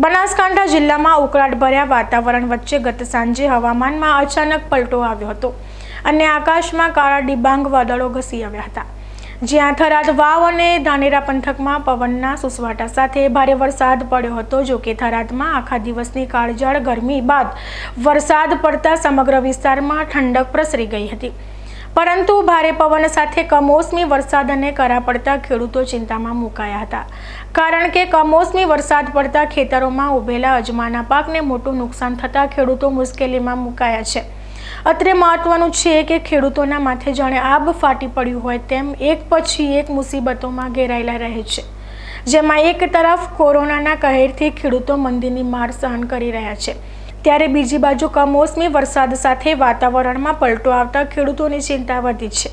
બનાસકાંઠા જિલ્લામાં ઉકળાટભર્યા વાતાવરણ વચ્ચે ગત સાંજે હવામાનમાં અચાનક પલટો આવ્યો હતો અને આકાશમાં કાળા ડિબાંગ વાદળો ઘસી આવ્યા હતા. જ્યાં થરાદ વાવ અને ધાનેરા પંથકમાં પવનના સુસવાટા સાથે ભારે વરસાદ પડ્યો હતો. જો કે થરાદમાં આખા દિવસની કાળઝાળ ગરમી બાદ વરસાદ પડતા સમગ્ર વિસ્તારમાં ઠંડક પ્રસરી ગઈ હતી. પરંતુ ભારે પવન સાથે કમોસમી વરસાદ અને કરા પડતા ખેડૂતો ચિંતામાં મુકાયા હતા. કારણ કે કમોસમી વરસાદ પડતા ખેતરોમાં ઉભેલા અજમાના પાકને મોટું નુકસાન થતાં ખેડૂતો મુશ્કેલીમાં મુકાયા છે. અત્રે મહત્વનું છે કે ખેડૂતોના માથે જાણે આબ ફાટી પડ્યું હોય તેમ એક પછી એક મુસીબતોમાં ઘેરાયેલા રહે છે. જેમાં એક તરફ કોરોનાના કહેરથી ખેડૂતો મંદીની માર સહન કરી રહ્યા છે. ત્યારે બીજી બાજુ કમોસમી વરસાદ સાથે વાતાવરણમાં પલટો આવતા ખેડૂતોની ચિંતા વધી છે.